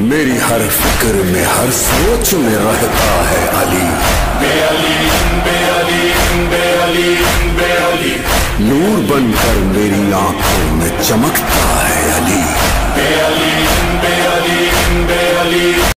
मेरी हर फ़िक्र में, हर सोच में रहता है अली। नूर बनकर मेरी आँखों में चमकता